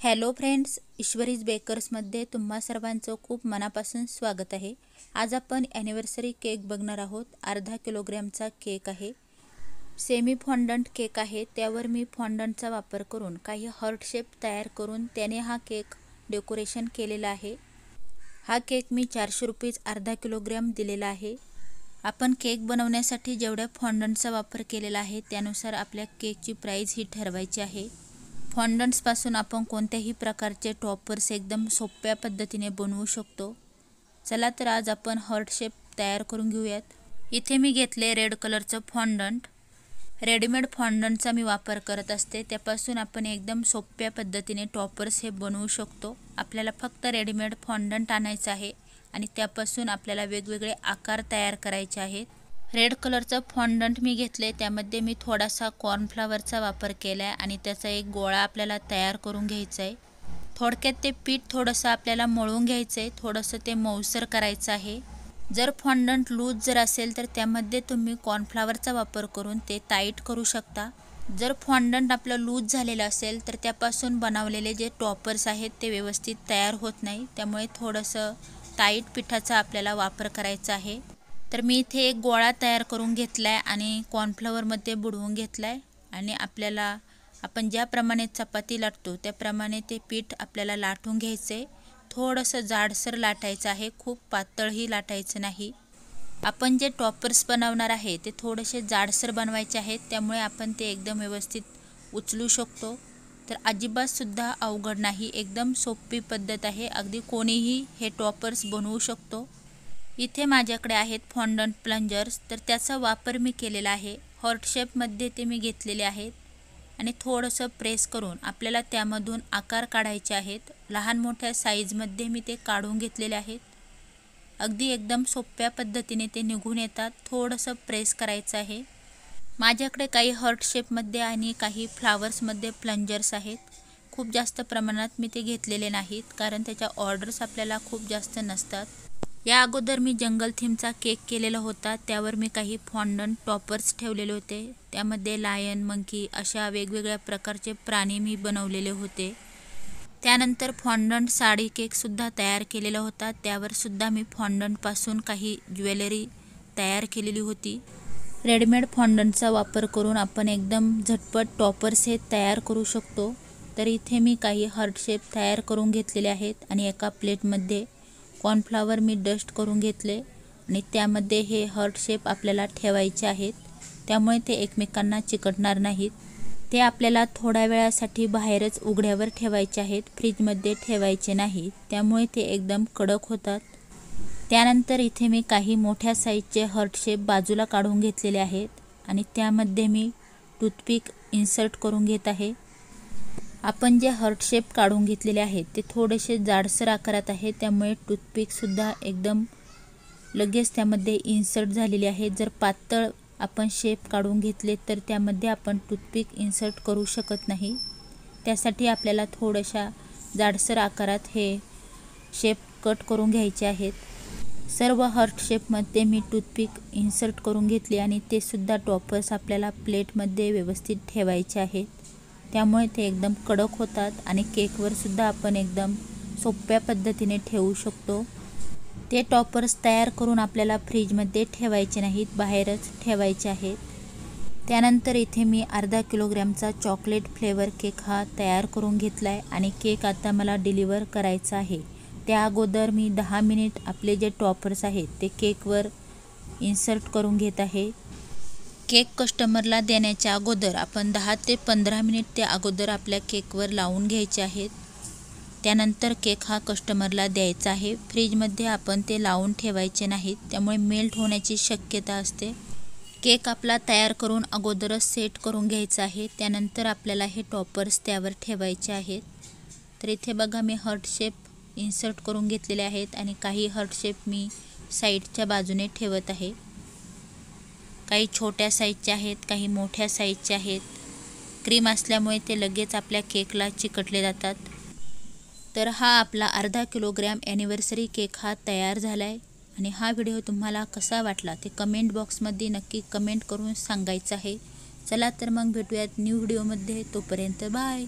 Hello friends ईश्वरीज बेकर्समध्ये तुम्हा सर्वांचं खूप मनापासून स्वागत आहे. आज आपण ॲनिव्हर्सरी केक बघणार आहोत. अर्धा किलोग्रॅमचा केक आहे. सेमी फॉन्डंट केक आहे. त्यावर मी फॉन्डंटचा वापर करून काही हर्ट शेप तयार करून त्याने हा केक डेकोरेशन केलेला आहे. हा केक मी चारशे रुपीज अर्धा किलोग्रॅम दिलेला आहे. आपण केक बनवण्यासाठी जेवढ्या फॉन्डंटचा वापर केलेला आहे त्यानुसार आपल्या केकची प्राईज ही ठरवायची आहे. फॉन्डंट्सपासून आपण कोणत्याही प्रकारचे टॉपर्स एकदम सोप्या पद्धतीने बनवू शकतो. चला तर आज आपण हर्ट शेप तयार करून घेऊयात. इथे मी घेतले रेड कलरचं फॉन्डंट रेडीमेड फॉन्डंटचा मी वापर करत असते. त्यापासून आपण एकदम सोप्या पद्धतीने टॉपर्स हे बनवू शकतो. आपल्याला फक्त रेडीमेड फॉन्डंट आणायचं आहे आणि त्यापासून आपल्याला वेगवेगळे आकार तयार करायचे आहेत. रेड कलरचं फॉन्डंट मी घेतले त्यामध्ये मी थोडासा कॉर्नफ्लावरचा वापर केला आहे आणि त्याचा एक गोळा आपल्याला तयार करून घ्यायचा आहे थोडक्यात ते पीठ थोडंसं आपल्याला मळून घ्यायचं आहे थोडंसं ते मऊसर करायचं आहे. जर फॉन्डंट लूज जर असेल तर त्यामध्ये तुम्ही कॉर्नफ्लावरचा वापर करून ते टाईट करू शकता. जर फॉन्डंट आपलं लूज झालेलं असेल तर त्यापासून बनवलेले जे टॉपर्स आहेत ते व्यवस्थित तयार होत नाही. त्यामुळे थोडंसं टाईट पिठाचा आपल्याला वापर करायचा आहे. तर मी इथे एक गोळा तयार करून घेतला आहे आणि कॉर्नफ्लॉवरमध्ये बुडवून घेतला आहे आणि आपल्याला आपण ज्याप्रमाणे चपाती लाटतो त्याप्रमाणे ते पीठ आपल्याला लाटून घ्यायचं. आहे थोडंसं जाडसर लाटायचं आहे खूप पातळही लाटायचं नाही. आपण जे टॉपर्स बनवणार आहे ते थोडेसे जाडसर बनवायचे आहेत त्यामुळे आपण ते एकदम व्यवस्थित उचलू शकतो. तर अजिबातसुद्धा अवघड नाही एकदम सोपी पद्धत आहे. अगदी कोणीही हे टॉपर्स बनवू शकतो. इथे माझ्याकडे आहेत फॉन्डंट प्लंजर्स तर त्याचा वापर मी केलेला आहे. हॉर्ट शेपमध्ये ते मी घेतलेले आहेत. आणि थोडंसं प्रेस करून आपल्याला त्यामधून आकार काढायचे आहेत. लहान मोठ्या साईजमध्ये मी ते काढून घेतलेले आहेत. अगदी एकदम सोप्या पद्धतीने ते निघून येतात. थोडंसं प्रेस करायचं आहे. माझ्याकडे काही हर्ट शेपमध्ये आणि काही फ्लावर्समध्ये प्लंजर्स आहेत. खूप जास्त प्रमाणात मी ते घेतलेले नाहीत. कारण त्याच्या ऑर्डर्स आपल्याला खूप जास्त नसतात. या अगोदर मी जंगल थीमचा केक केलेला होता. त्यावर मी काही फॉन्डन टॉपर्स ठेवलेले होते. त्यामध्ये लायन मंकी अशा वेगवेगळ्या प्रकारचे प्राणी मी बनवलेले होते. त्यानंतर फॉन्डंट साडी केकसुद्धा तयार केलेला होता. त्यावरसुद्धा मी फॉन्डंटपासून काही ज्वेलरी तयार केलेली होती. रेडीमेड फॉन्डंटचा वापर करून आपण एकदम झटपट टॉपर्स हे तयार करू शकतो. तर इथे मी काही हार्ट शेप तयार करून घेतलेले आहेत आणि एका प्लेटमध्ये कॉर्नफ्लावर मी डस्ट करून घेतले आणि त्यामध्ये हे हर्ट शेप आपल्याला ठेवायचे आहेत. त्यामुळे ते एकमेकांना चिकटणार नाहीत. ते आपल्याला थोड्या वेळासाठी बाहेरच उघड्यावर ठेवायचे आहेत फ्रीजमध्ये ठेवायचे नाही. त्यामुळे ते एकदम कडक होतात. त्यानंतर इथे मी काही मोठ्या साईजचे हर्ट शेप बाजूला काढून घेतलेले आहेत आणि त्यामध्ये मी टूथपिक इन्सर्ट करून घेत आहे. आपण जे हर्ट शेप काढून घेतलेले आहेत ते थोडेसे जाडसर आकारात आहे त्यामुळे टूथपिकसुद्धा एकदम लगेच त्यामध्ये इन्सर्ट झालेले आहे. जर पातळ आपण शेप काढून घेतले तर त्यामध्ये आपण टूथपिक इन्सर्ट करू शकत नाही. त्यासाठी आपल्याला थोड्याशा जाडसर आकारात हे शेप कट करून घ्यायचे आहेत. सर्व हर्ट शेपमध्ये मी टूथपिक इन्सर्ट करून घेतले आणि ते सुद्धा टॉपर्स आपल्याला प्लेटमध्ये व्यवस्थित ठेवायचे आहेत. त्यामुळे ते एकदम कडक होतात आणि केकवर सुद्धा आपण एकदम सोप्या पद्धतीने ठेवू शकतो. ते टॉपर्स तयार करून आपल्याला फ्रीजमध्ये ठेवायचे नाहीत बाहेरच ठेवायचे आहेत. त्यानंतर इथे मी अर्धा किलोग्रॅमचा चॉकलेट फ्लेवर केक हा तयार करून घेतला आहे आणि केक आता मला डिलिव्हर करायचा आहे. त्या अगोदर मी दहा मिनिट आपले जे टॉपर्स आहेत ते केकवर इन्सर्ट करून घेत आहे. केक कस्टमरला देण्याच्या अगोदर आपण दहा ते पंधरा मिनिट ते अगोदर आपल्या केकवर लावून घ्यायचे आहेत. त्यानंतर केक हा कस्टमरला द्यायचा आहे. फ्रीजमध्ये आपण ते लावून ठेवायचे नाहीत त्यामुळे मेल्ट होण्याची शक्यता असते. केक आपला तयार करून अगोदरच सेट करून घ्यायचा आहे. त्यानंतर आपल्याला हे टॉपर्स त्यावर ठेवायचे आहेत. तर इथे बघा मी हर्ट शेप इन्सर्ट करून घेतलेले आहेत आणि काही हर्ट शेप मी साईडच्या बाजूने ठेवत आहे. काही छोट्या साईजचे आहेत काही मोठ्या साईजचे आहेत. क्रीम असल्यामुळे ते लगेच आपल्या केकला चिकटले जातात. तर हा आपला अर्धा किलोग्रॅम ॲनिव्हर्सरी केक हा तयार झाला आहे आणि हा व्हिडिओ तुम्हाला कसा वाटला ते कमेंट बॉक्समध्ये नक्की कमेंट करून सांगायचं आहे. चला तर मग भेटूयात न्यू व्हिडिओमध्ये तोपर्यंत बाय